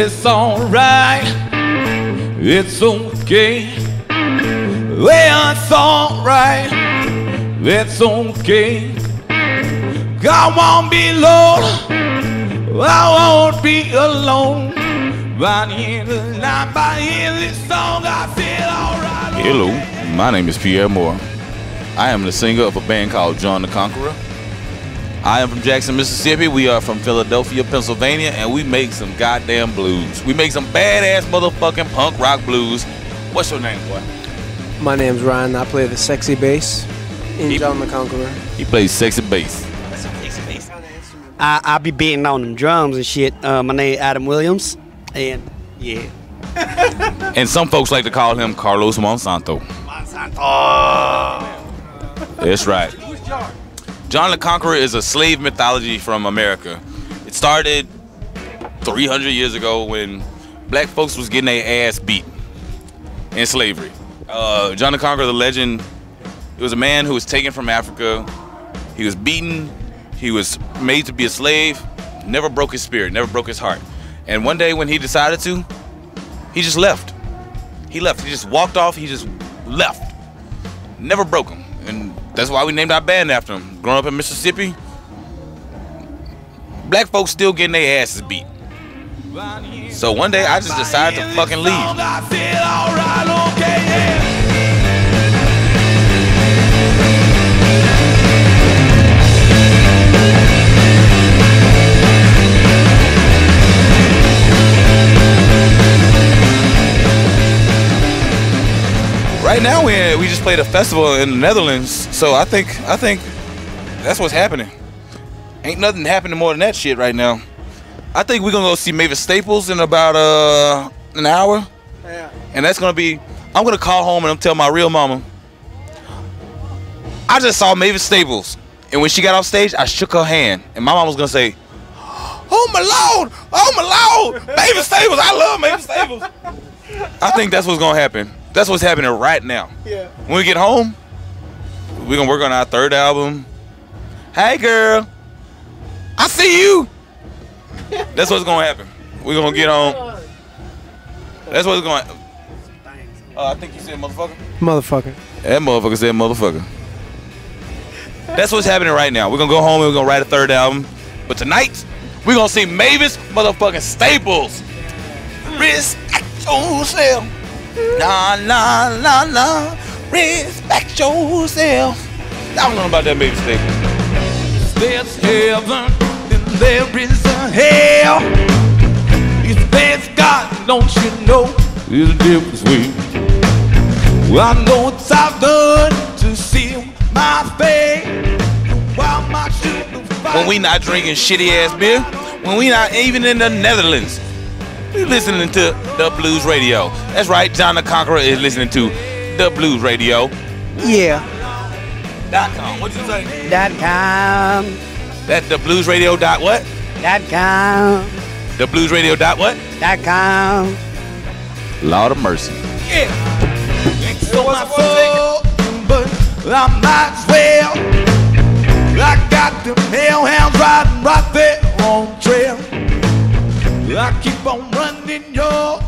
It's alright, it's okay. Well, it's alright, it's okay. God won't be alone, I won't be alone. By the end of the night, by of this song, I feel alright. Hello, my name is Pierre Moore. I am the singer of a band called John the Conqueror. I am from Jackson, Mississippi. We are from Philadelphia, Pennsylvania, and we make some goddamn blues. We make some badass motherfucking punk rock blues. What's your name, boy? My name's Ryan. I play the sexy bass in He- John the Conqueror. He plays sexy bass. I, I be beating on them drums and shit. Uh, my name Adam Williams, and yeah. And some folks like to call him Carlos Monsanto. That's right. John the Conqueror is a slave mythology from America. It started 300 years ago when black folks was getting their ass beat in slavery. Uh, John the Conqueror, the legend, it was a man who was taken from Africa. He was beaten. He was made to be a slave. Never broke his spirit. Never broke his heart. And one day when he decided to, he just left. He left. He just walked off. He just left. Never broke him. That's why we named our band after him. Growing up in Mississippi, black folks still getting their asses beat. So one day I just decided to fucking leave. Right now we we just played a festival in the Netherlands, so I think I think that's what's happening. Ain't nothing happening more than that shit right now. I think we're gonna go see Mavis Staples in about uh an hour, Yeah. and that's gonna be. I'm gonna call home and I'm tell my real mama. I just saw Mavis Staples, and when she got off stage, I shook her hand, and my mom was gonna say, "Oh my lord, oh my lord, Mavis Staples, I love Mavis Staples." I think that's what's gonna happen. That's what's happening right now. Yeah. When we get home, we're gonna work on our third album. Hey girl, I see you. That's what's gonna happen. We're gonna get on. That's what's going. Uh, I think you said motherfucker. Motherfucker. That motherfucker said motherfucker. That's what's happening right now. We're gonna go home and we're gonna write a third album. But tonight, we're gonna see Mavis motherfucking Staples. Respect yourself. Nah, nah, nah, nah. Respect yourself. I don't know about that Mavis Staples. There's heaven, then there is a hell. If there's God, don't you know It's a difference? Well, I know it's I've done to seal my fate. While my. When we not drinking shitty ass beer, when we not even in the Netherlands, we listening to the Blues Radio. That's right, John the Conqueror is listening to the Blues Radio. Yeah. Dot com. What you say? Dot com. That the Blues Radio dot what? Dot com. The Blues Radio dot what? Dot com. Lord of mercy. So my fault, but I might as well. I got them hellhounds riding right there on trail. I keep on your